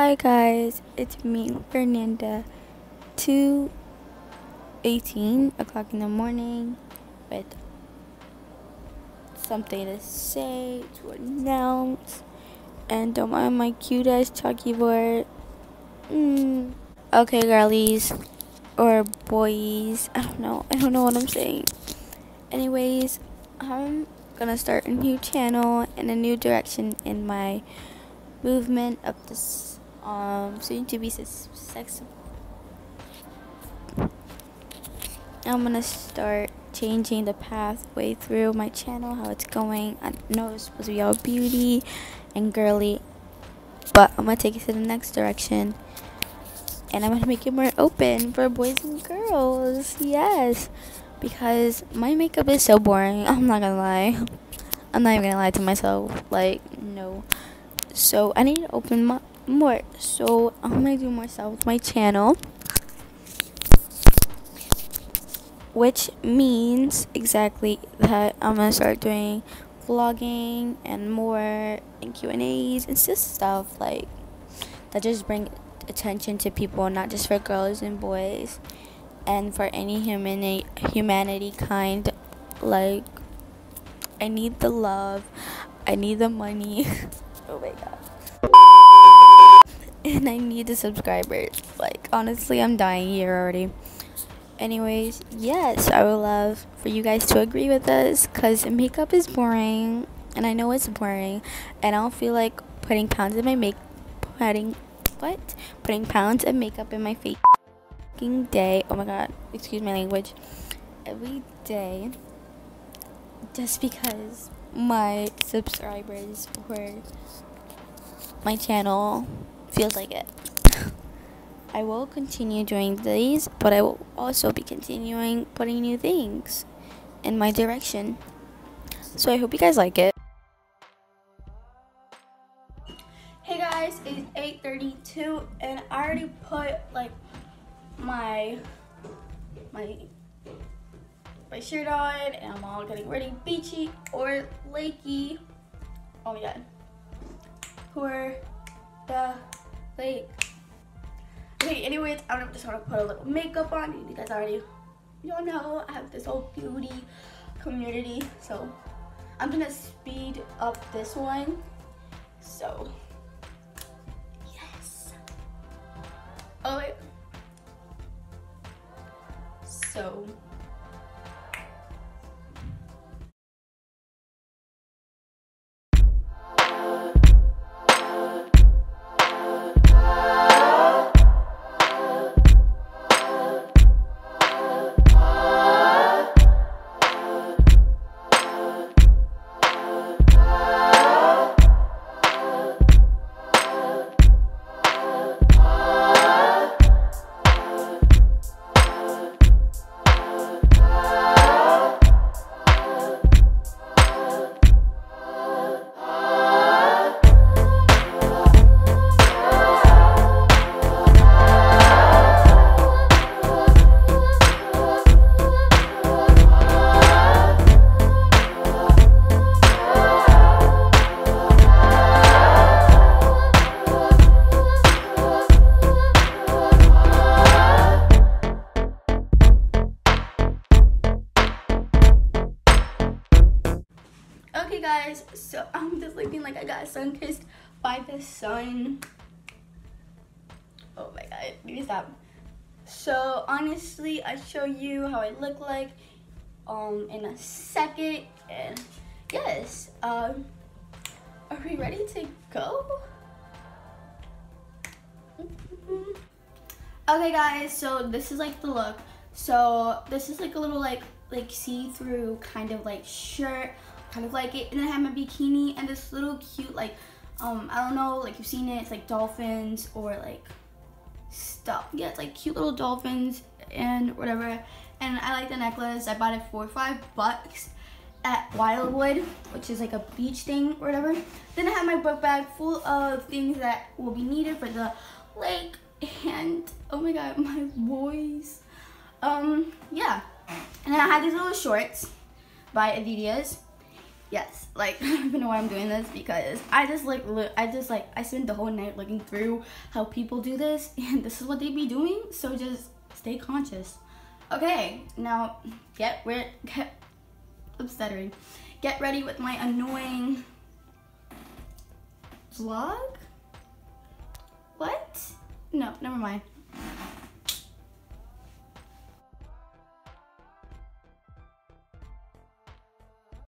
Hi guys, it's me, Fernanda. 2 18 o'clock in the morning with something to say, to announce, and don't mind my cute ass chalky board. Mm. Okay, girlies, or boys, I don't know, I don't know what I'm saying. Anyways, I'm gonna start a new channel and a new direction in my movement of this um soon to be sex I'm gonna start changing the pathway through my channel how it's going. I know it's supposed to be all beauty and girly but I'm gonna take it to the next direction. And I'm gonna make it more open for boys and girls yes. Because my makeup is so boring I'm not gonna lie. I'm not even gonna lie to myself like no. So I need to open my, more. So I'm gonna do more stuff with my channel. Which means exactly that I'm gonna start doing vlogging and more and Q&As and just stuff like that just bring attention to people not just for girls and boys and for any humanity humanity kind. Like I need the love. I need the money. Oh my god. And I need the subscribers. Like, honestly, I'm dying here already. Anyways, yes, I would love for you guys to agree with us because makeup is boring. And I know it's boring. And I don't feel like putting pounds in my make putting what? Putting pounds of makeup in my face day. Oh my god, excuse my language. Every day just because my subscribers or my channel feels like it. I will continue doing these, but I will also be continuing putting new things in my direction. So I hope you guys like it. Hey guys, it's 8:32 and I already put like my my my shirt on and I'm all getting ready beachy or lakey. Oh my god. For the lake. Okay, anyways, I'm just gonna put a little makeup on. You guys already, you all know I have this whole beauty community. So I'm gonna speed up this one. So, yes. Oh, wait. So, guys, so I'm just looking like I got sun kissed by the sun. Oh my god, to stop. So honestly, I show you how I look like um in a second. And yes, um are we ready to go? okay guys, so this is like the look. So this is like a little like like see-through kind of like shirt kind of like it. And then I have my bikini and this little cute like, um, I don't know, like you've seen it, it's like dolphins or like stuff. Yeah, it's like cute little dolphins and whatever. And I like the necklace. I bought it for five bucks at Wildwood, which is like a beach thing or whatever. Then I have my book bag full of things that will be needed for the lake. And oh my god, my voice. Um, yeah. And then I have these little shorts by Adidas yes, like I don't even know why I'm doing this because I just like I just like I spent the whole night looking through how people do this, and this is what they be doing. So just stay conscious. Okay, now get where get. I'm stuttering. Get ready with my annoying vlog. What? No, never mind.